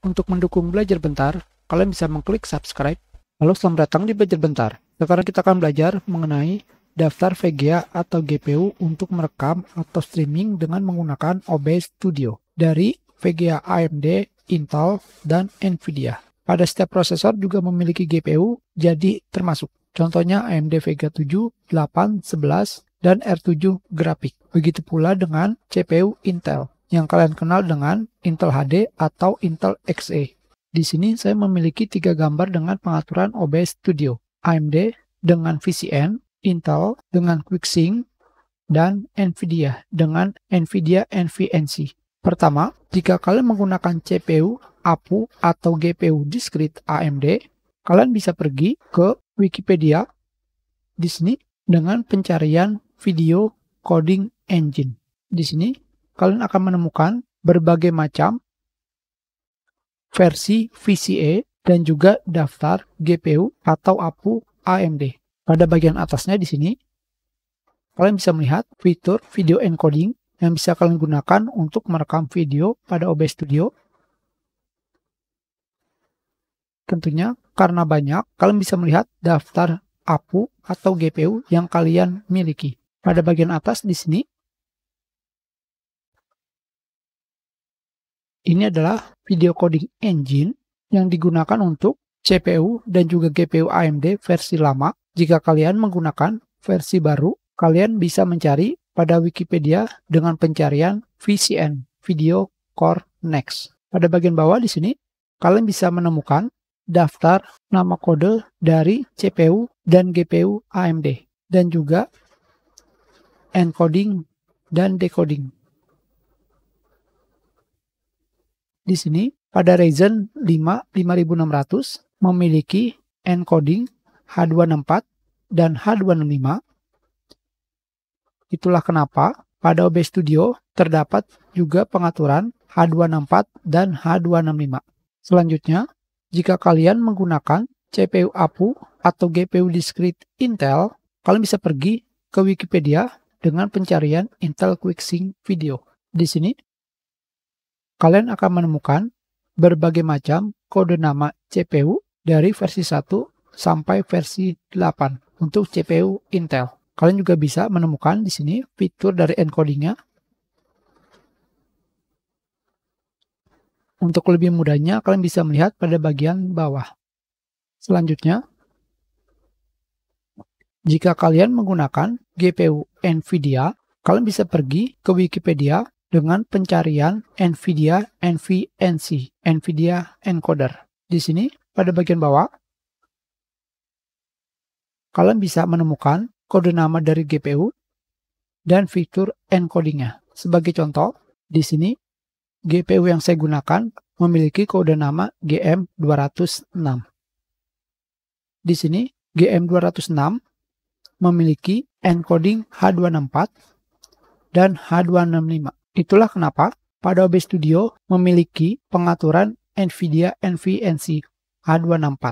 Untuk mendukung Belajar Bentar, kalian bisa mengklik subscribe. Halo, selamat datang di Belajar Bentar. Sekarang kita akan belajar mengenai daftar VGA atau GPU untuk merekam atau streaming dengan menggunakan OBS Studio dari VGA AMD, Intel, dan Nvidia. Pada setiap prosesor juga memiliki GPU, jadi termasuk. Contohnya AMD Vega 7, 8, 11, dan R7 grafik. Begitu pula dengan CPU Intel yang kalian kenal dengan Intel HD atau Intel Xe. Di sini saya memiliki tiga gambar dengan pengaturan OBS Studio. AMD dengan VCN, Intel dengan QuickSync, dan NVIDIA dengan NVIDIA NVNC. Pertama, jika kalian menggunakan CPU, APU, atau GPU discrete AMD, kalian bisa pergi ke Wikipedia di sini dengan pencarian video coding engine. Di sini kalian akan menemukan berbagai macam versi VCA dan juga daftar GPU atau APU AMD. Pada bagian atasnya di sini, kalian bisa melihat fitur video encoding yang bisa kalian gunakan untuk merekam video pada OBS Studio. Tentunya karena banyak, kalian bisa melihat daftar APU atau GPU yang kalian miliki. Pada bagian atas di sini, Ini adalah video coding engine yang digunakan untuk CPU dan juga GPU AMD versi lama. Jika kalian menggunakan versi baru, kalian bisa mencari pada Wikipedia dengan pencarian VCN, Video Core Next. Pada bagian bawah di sini, kalian bisa menemukan daftar nama kode dari CPU dan GPU AMD dan juga encoding dan decoding. Di sini pada Ryzen 5 5600 memiliki encoding H264 dan H265. Itulah kenapa pada OBS Studio terdapat juga pengaturan H264 dan H265. Selanjutnya, jika kalian menggunakan CPU APU atau GPU discrete Intel, kalian bisa pergi ke Wikipedia dengan pencarian Intel QuickSync Video. Di sini kalian akan menemukan berbagai macam kode nama CPU dari versi 1 sampai versi 8 untuk CPU Intel. Kalian juga bisa menemukan di sini fitur dari encodingnya. Untuk lebih mudahnya, kalian bisa melihat pada bagian bawah. Selanjutnya, jika kalian menggunakan GPU NVIDIA, kalian bisa pergi ke Wikipedia dengan pencarian NVIDIA NVNC, NVIDIA Encoder. Di sini, pada bagian bawah, kalian bisa menemukan kode nama dari GPU dan fitur encodingnya. Sebagai contoh, di sini GPU yang saya gunakan memiliki kode nama GM206. Di sini GM206 memiliki encoding H264 dan H265. Itulah kenapa pada OBS Studio memiliki pengaturan NVIDIA NVNC H264.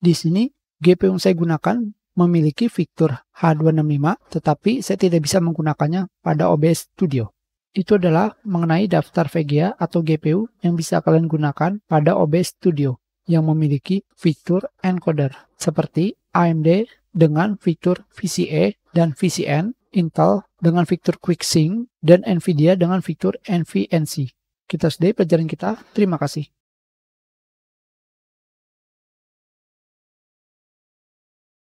Di sini, GPU yang saya gunakan memiliki fitur H265, tetapi saya tidak bisa menggunakannya pada OBS Studio. Itu adalah mengenai daftar VGA atau GPU yang bisa kalian gunakan pada OBS Studio yang memiliki fitur encoder seperti AMD dengan fitur VCA dan VCN Intel dengan fitur QuickSync dan Nvidia dengan fitur NVNC. Kita sudah pelajaran kita. Terima kasih.